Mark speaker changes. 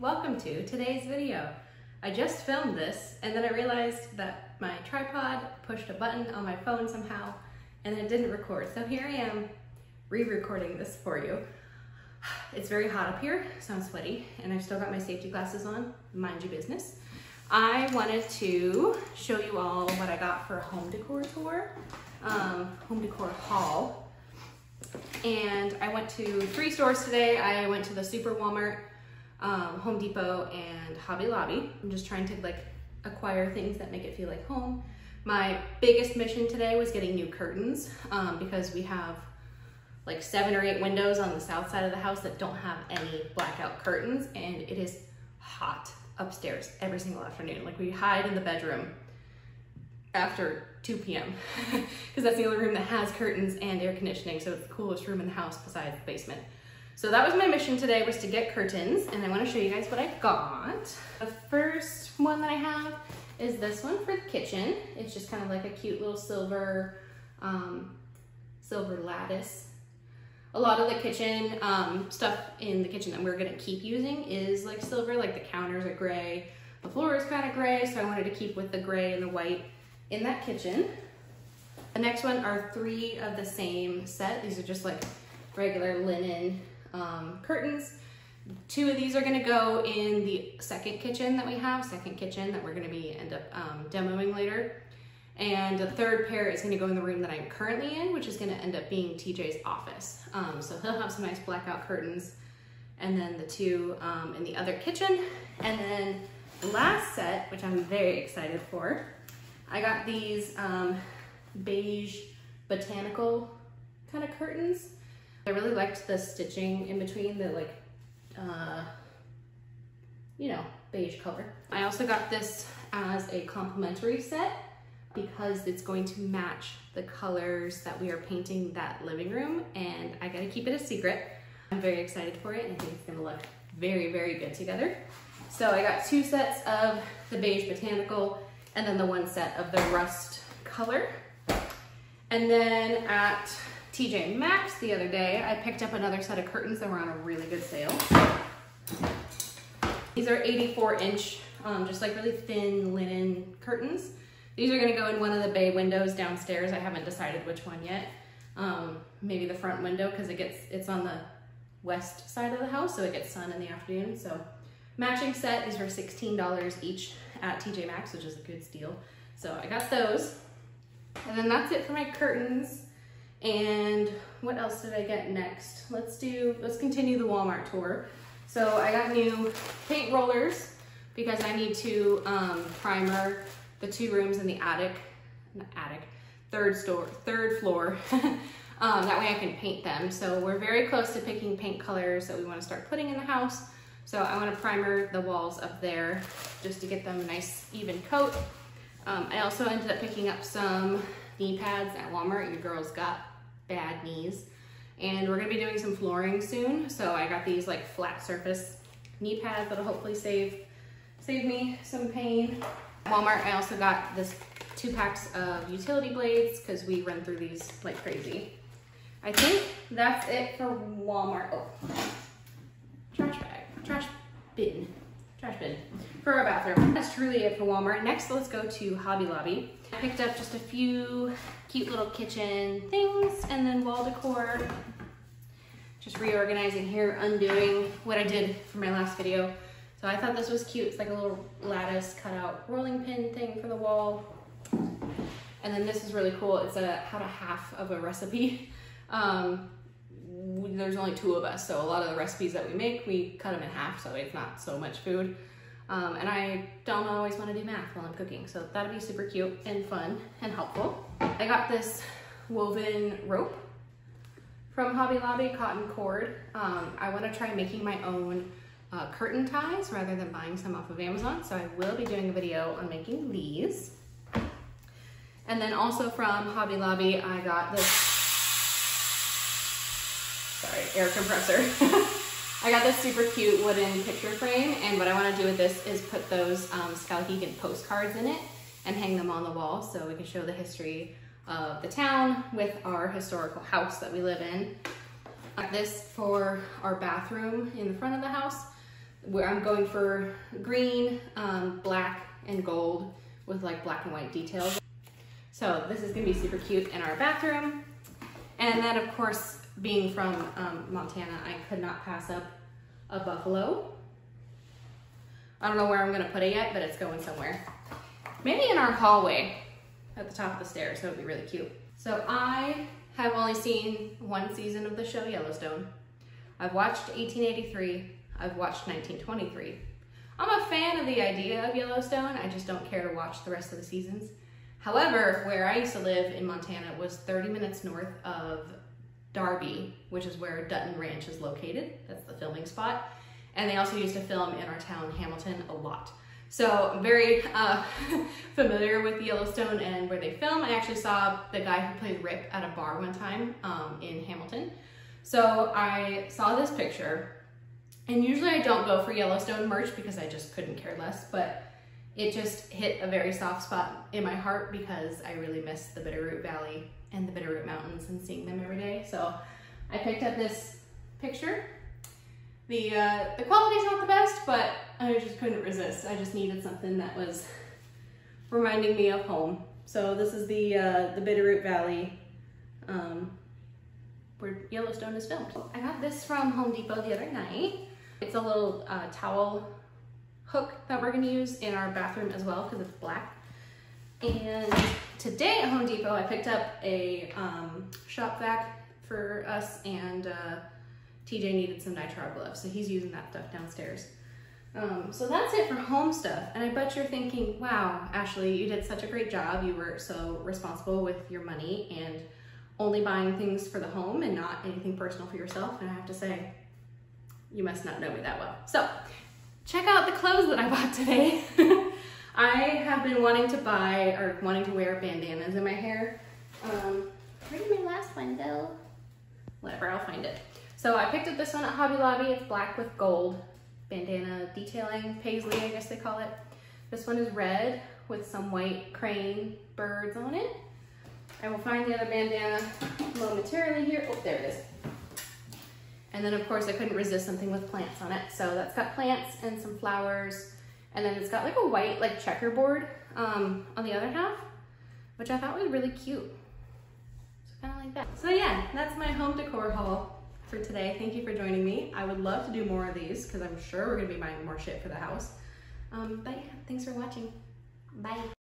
Speaker 1: welcome to today's video. I just filmed this and then I realized that my tripod pushed a button on my phone somehow and it didn't record. So here I am re-recording this for you. It's very hot up here, so I'm sweaty and I've still got my safety glasses on, mind your business. I wanted to show you all what I got for a home decor tour, um, home decor haul. And I went to three stores today. I went to the Super Walmart, um, Home Depot, and Hobby Lobby. I'm just trying to like acquire things that make it feel like home. My biggest mission today was getting new curtains um, because we have like seven or eight windows on the south side of the house that don't have any blackout curtains and it is hot upstairs every single afternoon. Like we hide in the bedroom after 2 p.m. because that's the only room that has curtains and air conditioning. So it's the coolest room in the house besides the basement. So that was my mission today was to get curtains and I want to show you guys what I got. The first one that I have is this one for the kitchen. It's just kind of like a cute little silver, um, silver lattice. A lot of the kitchen um, stuff in the kitchen that we're gonna keep using is like silver, like the counters are gray, the floor is kind of gray, so I wanted to keep with the gray and the white in that kitchen. The next one are three of the same set. These are just like regular linen um, curtains. Two of these are gonna go in the second kitchen that we have, second kitchen that we're gonna be end up um, demoing later. And the third pair is gonna go in the room that I'm currently in, which is gonna end up being TJ's office. Um, so he'll have some nice blackout curtains and then the two um, in the other kitchen. And then the last set, which I'm very excited for, I got these um, beige botanical kind of curtains. I really liked the stitching in between the like, uh, you know, beige color. I also got this as a complementary set because it's going to match the colors that we are painting that living room and I gotta keep it a secret. I'm very excited for it and I think it's gonna look very, very good together. So I got two sets of the beige botanical and then the one set of the rust color. And then at TJ Maxx the other day, I picked up another set of curtains that were on a really good sale. These are 84 inch, um, just like really thin linen curtains. These are gonna go in one of the bay windows downstairs. I haven't decided which one yet. Um, maybe the front window because it gets it's on the west side of the house, so it gets sun in the afternoon. So matching set, these are $16 each at TJ Maxx, which is a good steal. So I got those. And then that's it for my curtains. And what else did I get next? Let's do, let's continue the Walmart tour. So I got new paint rollers because I need to um, primer the two rooms in the attic, attic, third store, third floor. um, that way I can paint them. So we're very close to picking paint colors that we wanna start putting in the house. So I wanna primer the walls up there just to get them a nice even coat. Um, I also ended up picking up some knee pads at Walmart. Your girl's got bad knees. And we're gonna be doing some flooring soon. So I got these like flat surface knee pads that'll hopefully save, save me some pain. Walmart, I also got this two packs of utility blades because we run through these like crazy. I think that's it for Walmart. Oh, trash bag, trash bin, trash bin for our bathroom. That's truly it for Walmart. Next, let's go to Hobby Lobby. I picked up just a few cute little kitchen things and then wall decor. Just reorganizing here, undoing what I did for my last video. So I thought this was cute. It's like a little lattice cut out rolling pin thing for the wall. And then this is really cool. It's a how to half of a recipe. Um, there's only two of us, so a lot of the recipes that we make, we cut them in half, so it's not so much food. Um, and I don't always want to do math while I'm cooking, so that'd be super cute and fun and helpful. I got this woven rope from Hobby Lobby, cotton cord. Um, I want to try making my own uh, curtain ties rather than buying some off of Amazon. So I will be doing a video on making these. And then also from Hobby Lobby, I got this, sorry, air compressor. I got this super cute wooden picture frame. And what I wanna do with this is put those um, Skowhegan postcards in it and hang them on the wall so we can show the history of the town with our historical house that we live in. Got this for our bathroom in the front of the house. where I'm going for green, um, black, and gold with like black and white details. So this is gonna be super cute in our bathroom. And then of course, being from um, Montana, I could not pass up a buffalo. I don't know where I'm gonna put it yet, but it's going somewhere. Maybe in our hallway at the top of the stairs, that would be really cute. So I have only seen one season of the show Yellowstone. I've watched 1883, I've watched 1923. I'm a fan of the idea of Yellowstone, I just don't care to watch the rest of the seasons. However, where I used to live in Montana was 30 minutes north of Darby, which is where Dutton Ranch is located. That's the filming spot. And they also used to film in our town, Hamilton, a lot. So I'm very uh, familiar with Yellowstone and where they film. I actually saw the guy who played Rip at a bar one time um, in Hamilton. So I saw this picture and usually I don't go for Yellowstone merch because I just couldn't care less, but it just hit a very soft spot in my heart because I really miss the Bitterroot Valley and the Bitterroot Mountains and seeing them every day. So I picked up this picture. The, uh, the quality's not the best, but I just couldn't resist. I just needed something that was reminding me of home. So this is the, uh, the Bitterroot Valley um, where Yellowstone is filmed. I got this from Home Depot the other night. It's a little uh, towel hook that we're gonna use in our bathroom as well because it's black. And today at Home Depot, I picked up a um, shop vac for us and uh, TJ needed some nitrile gloves, so he's using that stuff downstairs. Um, so that's it for home stuff. And I bet you're thinking, wow, Ashley, you did such a great job. You were so responsible with your money and only buying things for the home and not anything personal for yourself. And I have to say, you must not know me that well. So check out the clothes that I bought today. I have been wanting to buy or wanting to wear bandanas in my hair. Um, where did my last one go? Whatever, I'll find it. So I picked up this one at Hobby Lobby. It's black with gold bandana detailing, paisley I guess they call it. This one is red with some white crane birds on it. I will find the other bandana momentarily here. Oh, there it is. And then of course I couldn't resist something with plants on it. So that's got plants and some flowers. And then it's got like a white like checkerboard um, on the other half, which I thought was really cute. So kind of like that. So yeah, that's my home decor haul for today. Thank you for joining me. I would love to do more of these because I'm sure we're gonna be buying more shit for the house. Um, but yeah, thanks for watching. Bye.